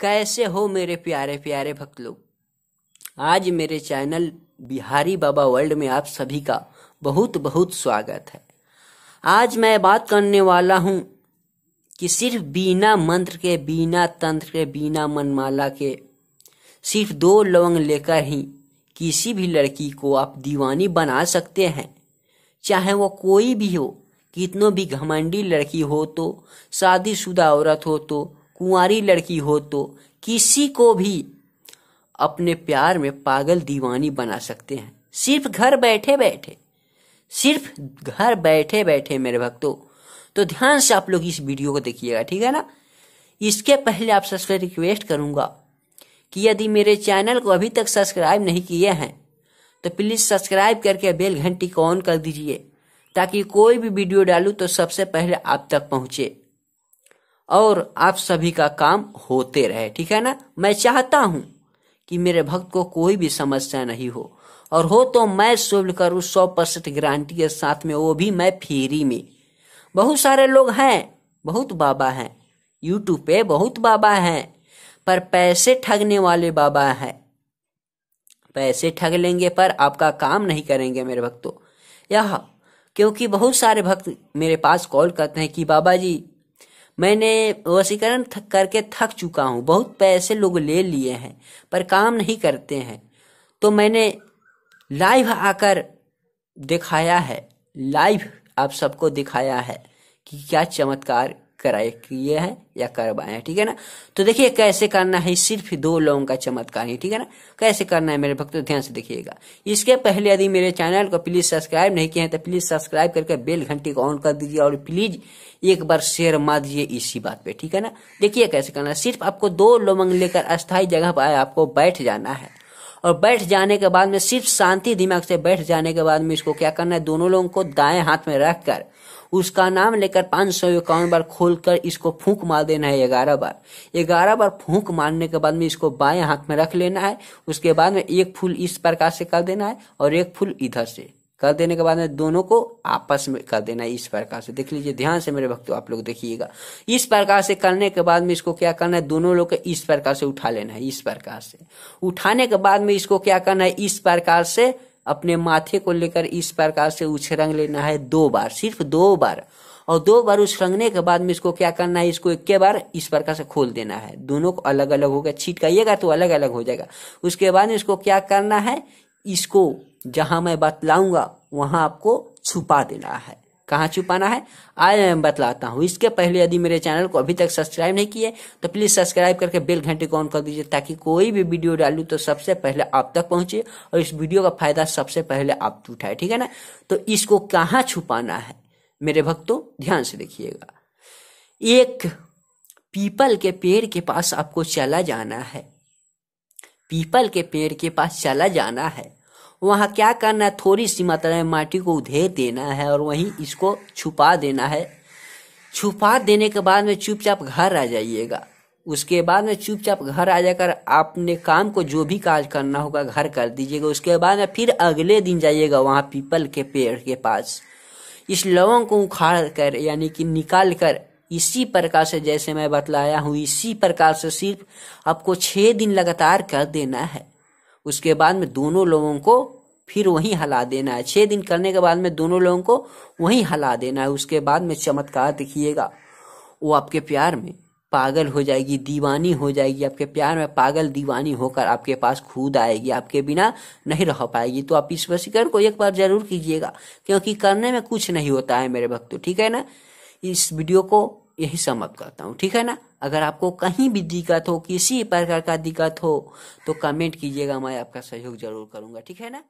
कैसे हो मेरे प्यारे प्यारे भक्त लोग? आज मेरे चैनल बिहारी बाबा वर्ल्ड में आप सभी का बहुत बहुत स्वागत है। आज मैं बात करने वाला हूँ कि सिर्फ़ बिना मंत्र के, बिना तंत्र के, बिना मनमाला के, सिर्फ़ दो लवंग लेकर ही किसी भी लड़की को आप दीवानी बना सकते हैं। चाहे वो कोई भी हो, कितनों भी घमंडी लड़की हो तो शादीशुदा औरत हो तो कुंवारी लड़की हो तो किसी को भी अपने प्यार में पागल दीवानी बना सकते हैं। सिर्फ़ घर बैठे बैठे, सिर्फ़ घर बैठे बैठे मेरे भक्तों तो ध्यान से आप लोग इस वीडियो को देखिएगा, ठीक है ना? इसके पहले आप सबसे रिक्वेस्ट करूँगा कि यदि मेरे चैनल को अभी तक सब्सक्राइब नहीं किए हैं तो प्लीज़ सब्सक्राइब करके बेल घंटी को ऑन कर दीजिए, ताकि कोई भी वीडियो डालूं तो सबसे पहले आप तक पहुँचे। और आप सभी का काम होते रहे, ठीक है ना? मैं चाहता हूँ कि मेरे भक्त को कोई भी समस्या नहीं हो। और हो तो मैं सोल्व करूँ सौ परसेंट गारंटी के साथ में, वो भी मैं फ्री में। बहुत सारे लोग हैं, बहुत बाबा हैं। यूट्यूब पे बहुत बाबा हैं, पर पैसे ठगने वाले बाबा हैं। पैसे ठग लेंगे, पर आपका काम नहीं करेंगे मेरे भक्तों। यह क्योंकि बहुत सारे भक्त मेरे पास कॉल करते हैं कि बाबा जी मैंने वसीकरण करके थक चुका हूँ। बहुत पैसे लोग ले लिए हैं, पर काम नहीं करते हैं। तो मैंने लाइव आकर दिखाया है। लाइव आप सबको दिखाया है कि क्या चमत्कार कराए, किए हैं या करवाए हैं, ठीक है ना? तो देखिए कैसे करना है, सिर्फ़ दो लोगों का चमत्कार है, ठीक है ना? कैसे करना है मेरे भक्तों, ध्यान से देखिएगा। इसके पहले यदि मेरे चैनल को प्लीज़ सब्सक्राइब नहीं किए हैं तो प्लीज़ सब्सक्राइब करके बेल घंटी को ऑन कर दीजिए और प्लीज़ एक बार शेयर मार दीजिए इसी बात पे, ठीक है ना? देखिए कैसे करना है, सिर्फ़ आपको दो लोमंग लेकर अस्थायी जगह पर आपको बैठ जाना है। और बैठ जाने के बाद में सिर्फ़ शांति दिमाग से बैठ जाने के बाद में इसको क्या करना है, दोनों लोगों को दाएँ हाथ में रख कर उसका नाम लेकर पाँच सौ इक्यावन बार खोलकर इसको फूंक मार देना है ग्यारह बार। ग्यारह बार फूंक मारने के बाद में इसको बाएँ हाथ में रख लेना है। उसके बाद में एक फूल इस प्रकार से कर देना है और एक फूल इधर से। कर देने के बाद में दोनों को आपस में कर देना है इस प्रकार से। देख लीजिए, ध्यान से मेरे भक्तों, आप लोग देखिएगा। इस प्रकार से करने के बाद में इसको क्या करना है? दोनों लोग इस प्रकार से उठा लेना है, इस प्रकार से। उठाने के बाद में इसको क्या करना है? इस प्रकार से अपने माथे को लेकर इस प्रकार से उछरंग लेना है दो बार, सिर्फ़ दो बार। और दो बार उछरंगने के बाद में इसको क्या करना है? इसको एक के बार इस प्रकार से खोल देना है। दोनों को अलग अलग हो होगा छिटकाइएगा तो अलग अलग हो जाएगा। उसके बाद में इसको क्या करना है? इसको जहाँ मैं बतलाऊँगा, वहाँ आपको छुपा देना है। कहाँ छुपाना है? आज मैं बतलाता हूँ। इसके पहले यदि मेरे चैनल को अभी तक सब्सक्राइब नहीं किए तो प्लीज़ सब्सक्राइब करके बेल घंटे को ऑन कर दीजिए, ताकि कोई भी वीडियो डालू तो सबसे पहले आप तक पहुँचे और इस वीडियो का फ़ायदा सबसे पहले आप उठाए, ठीक है ना? तो इसको कहाँ छुपाना है? मेरे भक्तों, ध्यान से देखिएगा। एक पीपल के पेड़ के पास आपको चला जाना है। पीपल के पेड़ के पास चला जाना है। वहाँ क्या करना है? थोड़ी सी मात्रा में माटी को उधेर देना है और वहीं इसको छुपा देना है। छुपा देने के बाद में चुपचाप घर आ जाइएगा। उसके बाद में चुपचाप घर आ जाकर आपने काम को जो भी काज करना होगा घर कर दीजिएगा। उसके बाद में फिर अगले दिन जाइएगा वहाँ पीपल के पेड़ के पास। इस लवंग को उखाड़ कर, यानी कि निकाल कर, इसी प्रकार से जैसे मैं बतलाया हूँ, इसी प्रकार से सिर्फ़ आपको छह दिन लगातार कर देना है। उसके बाद में दोनों लोगों को फिर वहीं हला देना है। छह दिन करने के बाद में दोनों लोगों को वहीं हला देना है। उसके बाद में चमत्कार दिखिएगा। वो आपके प्यार में पागल हो जाएगी, दीवानी हो जाएगी। आपके प्यार में पागल दीवानी होकर आपके पास खुद आएगी। आपके बिना नहीं रह पाएगी। तो आप इस वसीकरण को एक बार ज़रूर कीजिएगा, क्योंकि करने में कुछ नहीं होता है मेरे भक्तों। ठीक है ना? इस वीडियो को यही समाप्त करता हूँ, ठीक है ना? अगर आपको कहीं भी दिक्कत हो, किसी प्रकार का दिक्कत हो तो कमेंट कीजिएगा, मैं आपका सहयोग ज़रूर करूँगा, ठीक है ना?